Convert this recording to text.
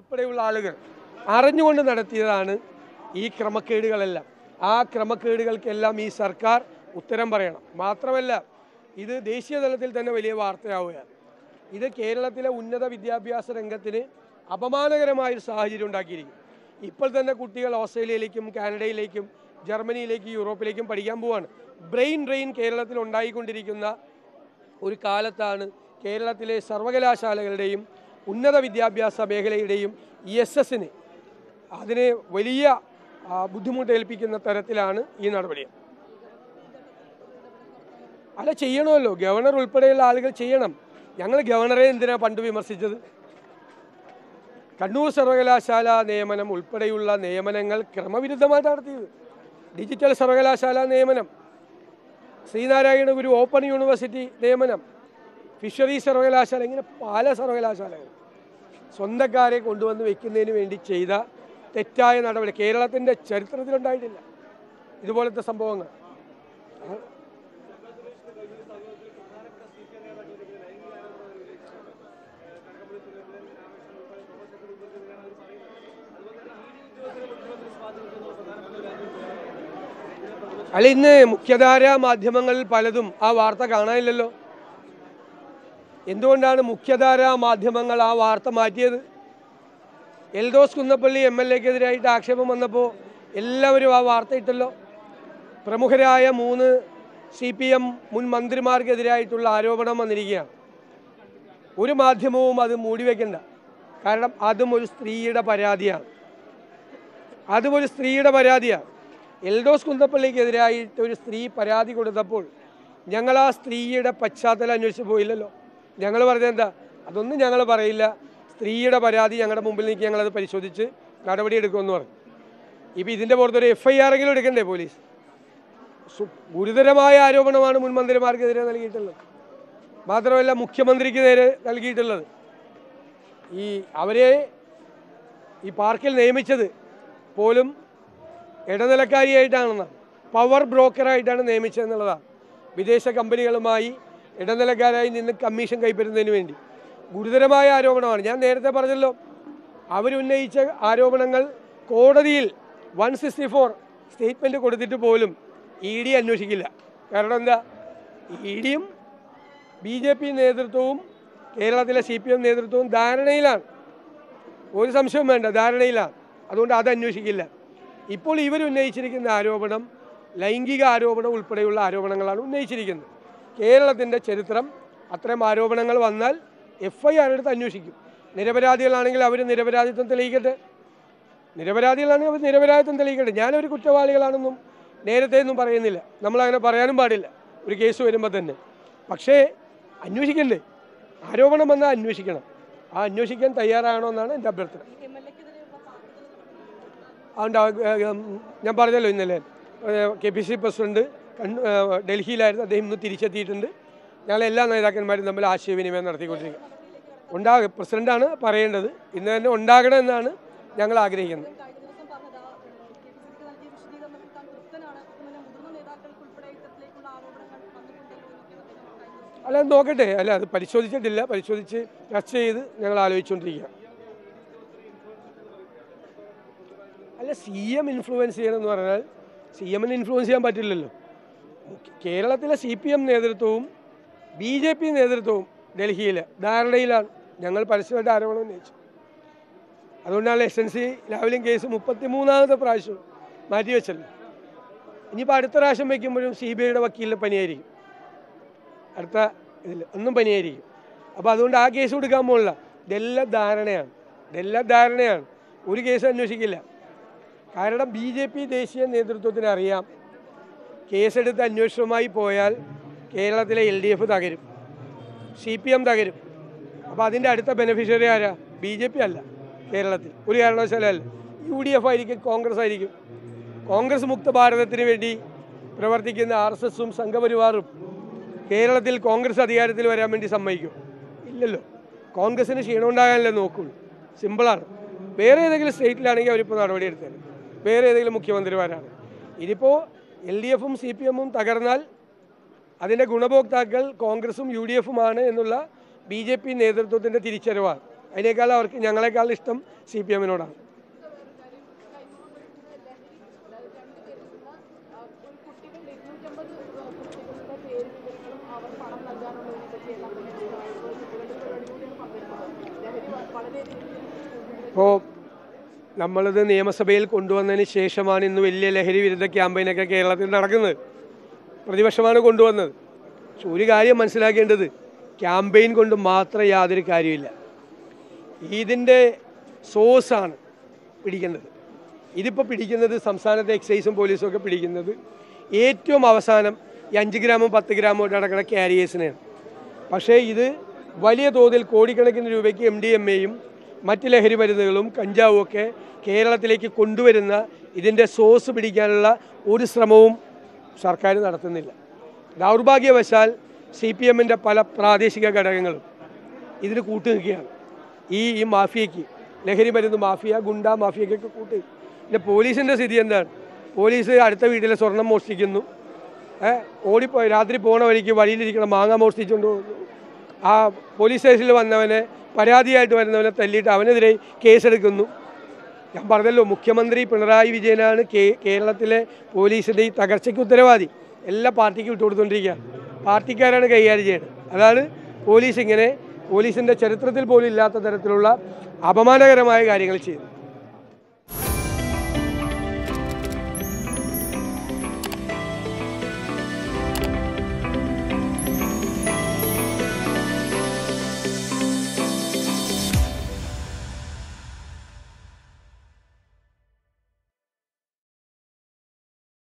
ഉൾപ്പെടെയുള്ള ആളുകൾ അറിഞ്ഞുകൊണ്ട് നടത്തിയതാണ് ഈ ക്രമക്കേടുകളെല്ലാം. ആ ക്രമക്കേടുകൾക്കെല്ലാം ഈ സർക്കാർ ഉത്തരം പറയണം. മാത്രമല്ല ഇത് ദേശീയ തലത്തിൽ തന്നെ വലിയ വാർത്തയാവുകയാണ്. ഇത് കേരളത്തിലെ ഉന്നത വിദ്യാഭ്യാസ രംഗത്തിന് അപമാനകരമായ ഒരു സാഹചര്യം ഉണ്ടാക്കിയിരിക്കും ഇപ്പോൾ തന്നെ കുട്ടികൾ ഓസ്ട്രേലിയയിലേക്കും കാനഡയിലേക്കും ജർമ്മനിയിലേക്കും യൂറോപ്പിലേക്കും പഠിക്കാൻ പോവാണ്. ബ്രെയിൻ ഡ്രെയിൻ കേരളത്തിൽ ഉണ്ടായിക്കൊണ്ടിരിക്കുന്ന ഒരു കാലത്താണ് കേരളത്തിലെ സർവകലാശാലകളുടെയും ഉന്നത വിദ്യാഭ്യാസ മേഖലയുടെയും ഇ എസ് എസിന് അതിനെ വലിയ ബുദ്ധിമുട്ട് ഏൽപ്പിക്കുന്ന തരത്തിലാണ് ഈ നടപടി. അല്ല ചെയ്യണമല്ലോ. ഗവർണർ ഉൾപ്പെടെയുള്ള ആളുകൾ ചെയ്യണം. ഞങ്ങൾ ഗവർണറെ എന്തിനാ പണ്ട് വിമർശിച്ചത്? കണ്ണൂർ സർവകലാശാല നിയമനം ഉൾപ്പെടെയുള്ള നിയമനങ്ങൾ ക്രമവിരുദ്ധമായിട്ട് നടത്തിയത്. ഡിജിറ്റൽ സർവകലാശാല നിയമനം ശ്രീനാരായണ ഗുരു ഓപ്പൺ യൂണിവേഴ്സിറ്റി നിയമനം ഫിഷറി സർവകലാശാല ഇങ്ങനെ പല സർവകലാശാലകൾ. സ്വന്തക്കാരെ കൊണ്ടുവന്ന് വെക്കുന്നതിന് വേണ്ടി ചെയ്ത തെറ്റായ നടപടി. കേരളത്തിന്റെ ചരിത്രത്തിലുണ്ടായിട്ടില്ല. ഇതുപോലത്തെ സംഭവങ്ങൾ. അല്ല ഇന്ന് മുഖ്യധാര മാധ്യമങ്ങളിൽ പലതും ആ വാർത്ത കാണാനില്ലല്ലോ. എന്തുകൊണ്ടാണ് മുഖ്യധാരാ മാധ്യമങ്ങൾ ആ വാർത്ത മാറ്റിയത്? എൽദോസ് കുന്നപ്പള്ളി എം എൽ എക്കെതിരായിട്ട് ആക്ഷേപം വന്നപ്പോൾ എല്ലാവരും ആ വാർത്ത ഇട്ടല്ലോ. പ്രമുഖരായ മൂന്ന് സി പി എം മുൻ മന്ത്രിമാർക്കെതിരായിട്ടുള്ള ആരോപണം വന്നിരിക്കുകയാണ്. ഒരു മാധ്യമവും അത് മൂടിവെക്കണ്ട. കാരണം അതും ഒരു സ്ത്രീയുടെ പരാതിയാണ്. അതും ഒരു സ്ത്രീയുടെ പരാതിയാണ്. എൽഡോസ് കുന്തപ്പള്ളിക്കെതിരായിട്ട് ഒരു സ്ത്രീ പരാതി കൊടുത്തപ്പോൾ ഞങ്ങൾ ആ സ്ത്രീയുടെ പശ്ചാത്തലം അന്വേഷിച്ച് പോയില്ലല്ലോ ഞങ്ങൾ പറഞ്ഞത് എന്താ? അതൊന്നും ഞങ്ങൾ പറയില്ല. സ്ത്രീയുടെ പരാതി ഞങ്ങളുടെ മുമ്പിൽ നിൽക്കി ഞങ്ങളത് പരിശോധിച്ച് നടപടിയെടുക്കുമെന്ന് പറഞ്ഞു. ഇപ്പം ഇതിന്റെ പുറത്തൊരു എഫ് ഐ എടുക്കണ്ടേ പോലീസ്? ഗുരുതരമായ ആരോപണമാണ് മുൻമന്ത്രിമാർക്കെതിരെ നൽകിയിട്ടുള്ളത്. മാത്രമല്ല മുഖ്യമന്ത്രിക്ക് നേരെ നൽകിയിട്ടുള്ളത്. ഈ അവരെ ഈ പാർക്കിൽ നിയമിച്ചത് പോലും ഇടനിലക്കാരിയായിട്ടാണെന്നാണ്. പവർ ബ്രോക്കറായിട്ടാണ് നിയമിച്ചതെന്നുള്ളതാണ്. വിദേശ കമ്പനികളുമായി ഇടനിലക്കാരായി നിന്ന് കമ്മീഷൻ കൈപ്പറ്റുന്നതിന് വേണ്ടി. ഗുരുതരമായ ആരോപണമാണ്. ഞാൻ നേരത്തെ പറഞ്ഞല്ലോ അവരുന്നയിച്ച ആരോപണങ്ങൾ കോടതിയിൽ വൺ സിക്സ്റ്റി ഫോർ സ്റ്റേറ്റ്മെന്റ് കൊടുത്തിട്ട് പോലും ഇ ഡി അന്വേഷിക്കില്ല. കാരണം എന്താ? ഇ ഡിയും ബി ജെ പി നേതൃത്വവും കേരളത്തിലെ സി പി എം നേതൃത്വവും ധാരണയിലാണ്. ഒരു സംശയവും വേണ്ട ധാരണയിലാണ്. അതുകൊണ്ട് അത് അന്വേഷിക്കില്ല. ഇപ്പോൾ ഇവർ ഉന്നയിച്ചിരിക്കുന്ന ആരോപണം ലൈംഗിക ആരോപണം ഉൾപ്പെടെയുള്ള ആരോപണങ്ങളാണ് ഉന്നയിച്ചിരിക്കുന്നത്. കേരളത്തിന്റെ ചരിത്രം അത്തരം ആരോപണങ്ങൾ വന്നാൽ എഫ് ഐ ആർ എടുത്ത് അന്വേഷിക്കും. നിരപരാധികളാണെങ്കിൽ അവർ നിരപരാധിത്വം തെളിയിക്കട്ടെ? നിരപരാധികളാണെങ്കിൽ അവർ നിരപരാധിത്വം തെളിയിക്കട്ടെ? ഞാനൊരു കുറ്റവാളികളാണെന്നും നേരത്തെ ഒന്നും പറയുന്നില്ല. നമ്മളങ്ങനെ പറയാനും പാടില്ല. ഒരു കേസ് വരുമ്പോൾ തന്നെ. പക്ഷേ അന്വേഷിക്കണ്ടേ? ആരോപണം വന്നാൽ അന്വേഷിക്കണം. ആ അന്വേഷിക്കാൻ തയ്യാറാണോ എന്നാണ് എന്റെ അഭ്യർത്ഥന. അതുകൊണ്ട് ഞാൻ പറഞ്ഞല്ലോ ഇന്നലെ കെ പി സി പ്രസിഡന്റ് കണ്ണൂ- ഡൽഹിയിലായിരുന്നു അദ്ദേഹം ഇന്ന് തിരിച്ചെത്തിയിട്ടുണ്ട്. ഞങ്ങൾ എല്ലാ നേതാക്കന്മാരും തമ്മിൽ ആശയവിനിമയം നടത്തിക്കൊണ്ടിരിക്കുക ഉണ്ടാകും പ്രസിഡന്റാണ് പറയേണ്ടത്. ഇന്ന് തന്നെ ഉണ്ടാകണം എന്നാണ് ഞങ്ങൾ ആഗ്രഹിക്കുന്നത്. അല്ല നോക്കട്ടെ. അല്ല അത് പരിശോധിച്ചിട്ടില്ല. പരിശോധിച്ച് ചർച്ച ചെയ്ത് ഞങ്ങൾ ആലോചിച്ചുകൊണ്ടിരിക്കുക അല്ല സി എം ഇൻഫ്ലുവൻസ് ചെയ്യണമെന്ന് പറഞ്ഞാൽ സി എമ്മിന് ഇൻഫ്ലുവൻസ് ചെയ്യാൻ പറ്റില്ലല്ലോ. കേരളത്തിലെ സി പി എം നേതൃത്വവും ബി ജെ പി നേതൃത്വവും ഡൽഹിയിൽ ധാരണയിലാണ്. ഞങ്ങൾ പരസ്യമായിട്ട് ആരോപണം ഉന്നയിച്ചു. അതുകൊണ്ടാണ് S N C Lavalin case മുപ്പത്തി മൂന്നാമത്തെ പ്രാവശ്യം മാറ്റിവെച്ചല്ലോ ഇനിയിപ്പോൾ അടുത്ത പ്രാവശ്യം വയ്ക്കുമ്പോഴും സി ബി ഐയുടെ വക്കീലിന് പനിയായിരിക്കും. അടുത്ത ഇതിൽ ഒന്നും പനിയായിരിക്കും. അപ്പോൾ അതുകൊണ്ട് ആ കേസ് കൊടുക്കാൻ പോകില്ല ഇതെല്ലാം ധാരണയാണ്. ഇതെല്ലാം ധാരണയാണ്. ഒരു കേസ് അന്വേഷിക്കില്ല. കാരണം ബി ജെ പി ദേശീയ നേതൃത്വത്തിന് അറിയാം. കേസെടുത്ത് അന്വേഷണവുമായി പോയാൽ കേരളത്തിലെ എൽ ഡി എഫ് തകരും. സി പി എം തകരും. അപ്പോൾ അതിന്റെ അടുത്ത ബെനിഫിഷ്യറി ആരാ? ബി ജെ പി അല്ല കേരളത്തിൽ. ഒരു കാരണവശാലും അല്ല യു ഡി എഫ് ആയിരിക്കും കോൺഗ്രസ് ആയിരിക്കും. കോൺഗ്രസ് മുക്ത ഭാരതത്തിന് വേണ്ടി പ്രവർത്തിക്കുന്ന ആർ എസ് എസും സംഘപരിവാറും കേരളത്തിൽ കോൺഗ്രസ് അധികാരത്തിൽ വരാൻ വേണ്ടി സമ്മതിക്കും. ഇല്ലല്ലോ. കോൺഗ്രസിന് ക്ഷീണമുണ്ടാകാനല്ലേ നോക്കുള്ളൂ. സിമ്പിളാണ് വേറെ ഏതെങ്കിലും സ്റ്റേറ്റിലാണെങ്കിൽ അവരിപ്പോൾ നടപടിയെടുത്തേരും വേറെ ഏതെങ്കിലും മുഖ്യമന്ത്രിമാരാണ്. ഇതിപ്പോൾ എൽ ഡി എഫും സി പി എമ്മും തകർന്നാൽ അതിന്റെ ഗുണഭോക്താക്കൾ കോൺഗ്രസും യു ഡി എഫുമാണ് എന്നുള്ള ബി ജെ പി നേതൃത്വത്തിന്റെ തിരിച്ചറിവാണ്. അതിനേക്കാൾ അവർക്ക് ഞങ്ങളെക്കാൾ ഇഷ്ടം സി പി എമ്മിനോടാണ്. ഇപ്പോൾ നമ്മളിത് നിയമസഭയിൽ കൊണ്ടുവന്നതിന് ശേഷമാണ് ഇന്ന് വലിയ ലഹരി വിരുദ്ധ ക്യാമ്പയിനൊക്കെ കേരളത്തിൽ നടക്കുന്നത്. പ്രതിപക്ഷമാണ് കൊണ്ടുവന്നത്. പക്ഷെ ഒരു കാര്യം മനസ്സിലാക്കേണ്ടത് ക്യാമ്പയിൻ കൊണ്ട് മാത്രം യാതൊരു കാര്യമില്ല ഇതിന്റെ സോഴ്സാണ് പിടിക്കേണ്ടത്. ഇതിപ്പോൾ പിടിക്കുന്നത് സംസ്ഥാനത്തെ എക്സൈസും പോലീസും ഒക്കെ പിടിക്കുന്നത് ഏറ്റവും അവസാനം ഈ അഞ്ച് ഗ്രാമും പത്ത് ഗ്രാമും ഒക്കെ നടക്കുന്ന ക്യാരിയേഴ്സിനെയാണ് പക്ഷേ ഇത് വലിയ തോതിൽ കോടിക്കണക്കിന് രൂപയ്ക്ക് എം ഡി എം എയും മറ്റ് ലഹരി മരുന്നുകളും കഞ്ചാവും ഒക്കെ കേരളത്തിലേക്ക് കൊണ്ടുവരുന്ന ഇതിന്റെ സോഴ്സ് പിടിക്കാനുള്ള ഒരു ശ്രമവും സർക്കാർ നടത്തുന്നില്ല. ദൗർഭാഗ്യവശാൽ സി പി എമ്മിന്റെ പല പ്രാദേശിക ഘടകങ്ങളും ഇതിന് കൂട്ടു നിൽക്കുകയാണ്. ഈ ഈ മാഫിയയ്ക്ക് ലഹരി മരുന്ന് മാഫിയ ഗുണ്ട മാഫിയക്കൊക്കെ കൂട്ട്. പിന്നെ പോലീസിന്റെ സ്ഥിതി എന്താണ്? പോലീസ് അടുത്ത വീട്ടിലെ സ്വർണം മോഷ്ടിക്കുന്നു. ഏ, ഓടിപ്പോയി രാത്രി പോണ വഴിക്ക് വഴിയിലിരിക്കണം മാങ്ങ മോഷ്ടിച്ചുകൊണ്ട് പോകുന്നു ആ പോലീസ് സ്റ്റേഷനിൽ വന്നവനെ പരാതിയായിട്ട് വരുന്നവനെ തല്ലിയിട്ട് അവനെതിരെ കേസെടുക്കുന്നു. ഞാൻ പറഞ്ഞല്ലോ മുഖ്യമന്ത്രി പിണറായി വിജയനാണ് കേരളത്തിലെ പോലീസിന്റെ ഈ തകർച്ചയ്ക്ക് ഉത്തരവാദി. എല്ലാ പാർട്ടിക്കും വിട്ടുകൊടുത്തുകൊണ്ടിരിക്കുക പാർട്ടിക്കാരാണ് കൈകാര്യം ചെയ്യുന്നത് അതാണ് പോലീസ് ഇങ്ങനെ പോലീസിന്റെ ചരിത്രത്തിൽ പോലും ഇല്ലാത്ത തരത്തിലുള്ള അപമാനകരമായ കാര്യങ്ങൾ ചെയ്യുന്നത്.